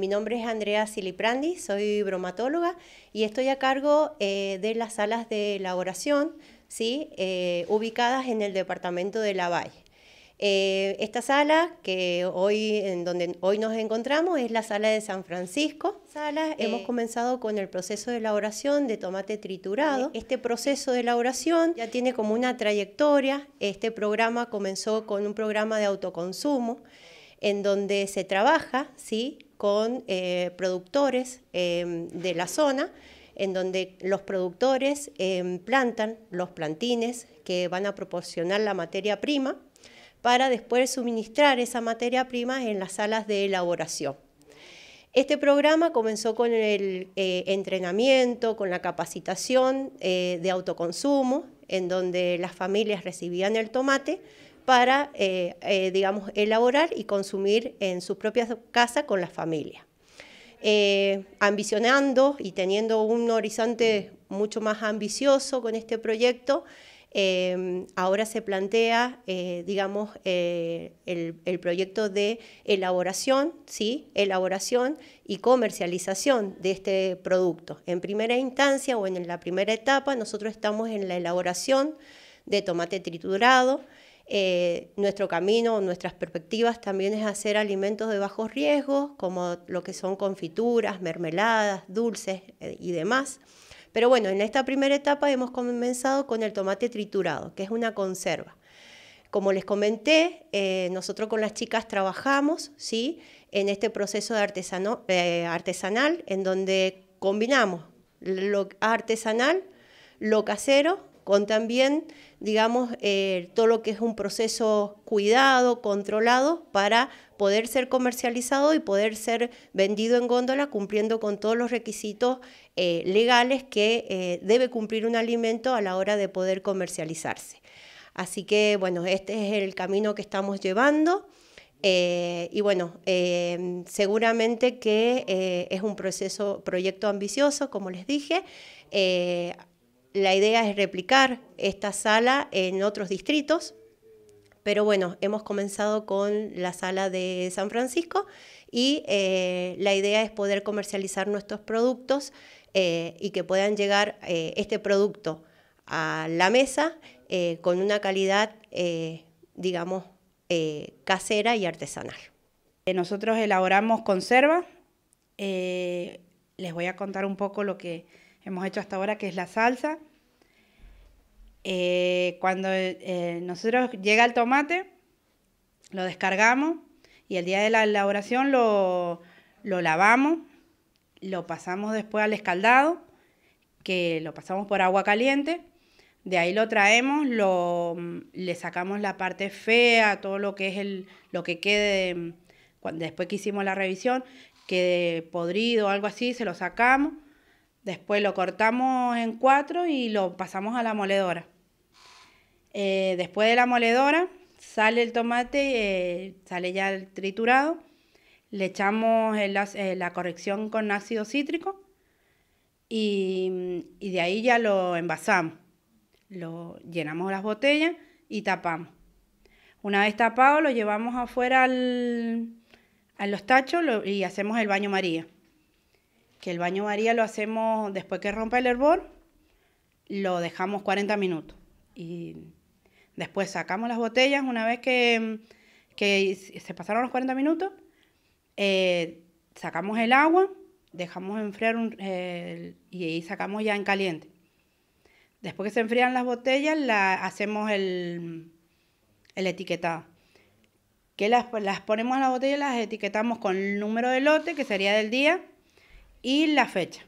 Mi nombre es Andrea Siliprandi, soy bromatóloga y estoy a cargo eh, de las salas de elaboración ¿sí? Eh, ubicadas en el departamento de La Valle. Eh, esta sala que hoy, en donde hoy nos encontramos es la sala de San Francisco. Sala, hemos comenzado con el proceso de elaboración de tomate triturado. Este proceso de elaboración ya tiene como una trayectoria. Este programa comenzó con un programa de autoconsumo en donde se trabaja ¿sí? Con eh, productores em, de la zona, en donde los productores em, plantan los plantines que van a proporcionar la materia prima para después suministrar esa materia prima en las salas de elaboración. Este programa comenzó con el eh, entrenamiento, con la capacitación eh, de autoconsumo, en donde las familias recibían el tomate, para, eh, eh, digamos, elaborar y consumir en sus propias casas con la familia. Eh, ambicionando y teniendo un horizonte mucho más ambicioso con este proyecto, ahora se plantea, digamos, el, el, proyecto de elaboración, ¿sí? elaboración y comercialización de este producto. En primera instancia o en la primera etapa, nosotros estamos en la elaboración de tomate triturado, eh, nuestro camino, nuestras perspectivas también es hacer alimentos de bajo riesgo, como lo que son confituras, mermeladas, dulces eh, y demás. Pero bueno, en esta primera etapa hemos comenzado con el tomate triturado, que es una conserva. Como les comenté, eh, nosotros con las chicas trabajamos ¿sí? en este proceso de artesano, artesanal, en donde combinamos lo artesanal, lo casero con también, digamos, eh, todo lo que es un proceso cuidado, controlado, para poder ser comercializado y poder ser vendido en góndola cumpliendo con todos los requisitos eh, legales que eh, debe cumplir un alimento a la hora de poder comercializarse. Así que, bueno, este es el camino que estamos llevando. y bueno, seguramente que es un proceso, proyecto ambicioso, como les dije. La idea es replicar esta sala en otros distritos, pero bueno, hemos comenzado con la sala de San Francisco y eh, la idea es poder comercializar nuestros productos eh, y que puedan llegar eh, este producto a la mesa con una calidad, digamos, casera y artesanal. Nosotros elaboramos conserva. les voy a contar un poco lo que hemos hecho hasta ahora, que es la salsa. Eh, cuando eh, nosotros llega el tomate, lo descargamos y el día de la elaboración lo, lavamos, lo pasamos después al escaldado, que lo pasamos por agua caliente, de ahí lo traemos, lo, le sacamos la parte fea, todo lo que es el, lo que quede, después que hicimos la revisión, quede podrido o algo así, se lo sacamos Después lo cortamos en cuatro y lo pasamos a la moledora. Eh, después de la moledora sale el tomate, eh, sale ya el triturado. Le echamos eh, la corrección con ácido cítrico y, de ahí ya lo envasamos. Lo llenamos las botellas y tapamos. Una vez tapado lo llevamos afuera a los tachos y hacemos el baño María que el baño María lo hacemos después que rompa el hervor, lo dejamos 40 minutos. Y después sacamos las botellas una vez que, se pasaron los 40 minutos, eh, sacamos el agua, dejamos enfriar y sacamos ya en caliente. Después que se enfrían las botellas, la, hacemos el, el etiquetado. Que las, las ponemos en la botella, las etiquetamos con el número de lote, que sería del día, y la fecha.